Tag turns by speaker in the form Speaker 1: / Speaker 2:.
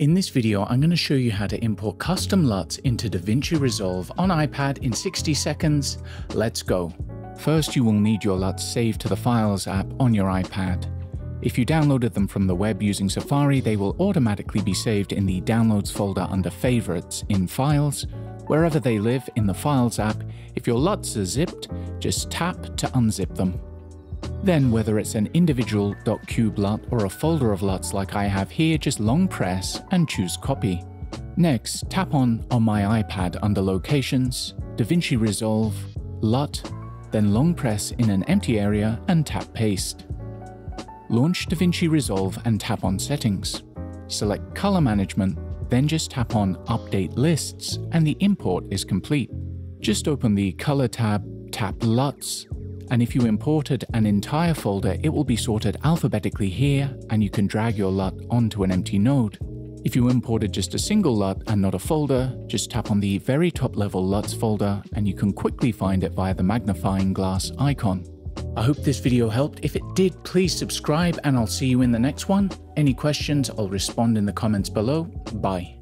Speaker 1: In this video, I'm going to show you how to import custom LUTs into DaVinci Resolve on iPad in 60 seconds. Let's go. First, you will need your LUTs saved to the Files app on your iPad. If you downloaded them from the web using Safari, they will automatically be saved in the Downloads folder under Favorites in Files. Wherever they live in the Files app, if your LUTs are zipped, just tap to unzip them. Then, whether it's an individual .cube LUT or a folder of LUTs like I have here, just long press and choose Copy. Next, tap on on my iPad under Locations, DaVinci Resolve, LUT, then long press in an empty area and tap Paste. Launch DaVinci Resolve and tap on Settings. Select Color Management, then just tap on Update Lists and the import is complete. Just open the Color tab, tap LUTs, and if you imported an entire folder, it will be sorted alphabetically here, and you can drag your LUT onto an empty node. If you imported just a single LUT and not a folder, just tap on the very top level LUTs folder and you can quickly find it via the magnifying glass icon. I hope this video helped. If it did, please subscribe and I'll see you in the next one. Any questions, I'll respond in the comments below. Bye.